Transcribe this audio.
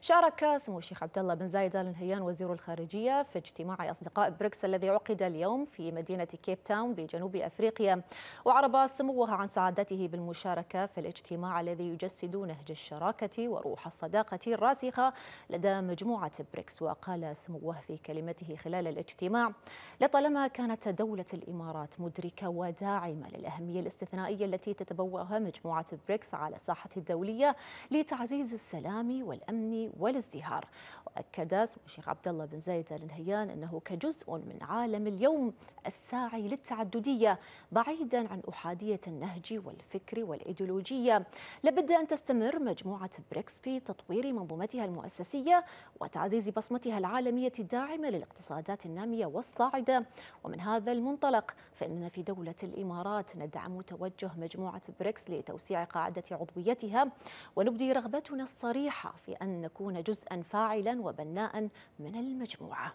شارك سمو الشيخ عبد الله بن زايد آل نهيان وزير الخارجية في اجتماع أصدقاء بريكس الذي عقد اليوم في مدينة كيب تاون بجنوب أفريقيا. وأعرب سموه عن سعادته بالمشاركة في الاجتماع الذي يجسد نهج الشراكة وروح الصداقة الراسخة لدى مجموعة بريكس. وقال سموه في كلمته خلال الاجتماع لطالما كانت دولة الإمارات مدركة وداعمة للأهمية الاستثنائية التي تتبوأها مجموعة بريكس على الساحة الدولية لتعزيز السلام والأمن والازدهار. سمو الشيخ عبد الله بن زايد ال نهيان أنه كجزء من عالم اليوم الساعي للتعددية بعيدا عن أحادية النهج والفكر والإيديولوجية. لابد أن تستمر مجموعة بريكس في تطوير منظومتها المؤسسية وتعزيز بصمتها العالمية الداعمة للاقتصادات النامية والصاعدة. ومن هذا المنطلق فإننا في دولة الإمارات ندعم توجه مجموعة بريكس لتوسيع قاعدة عضويتها. ونبدي رغبتنا الصريحة في أن نكون جزءا فاعلا وبناء من المجموعة.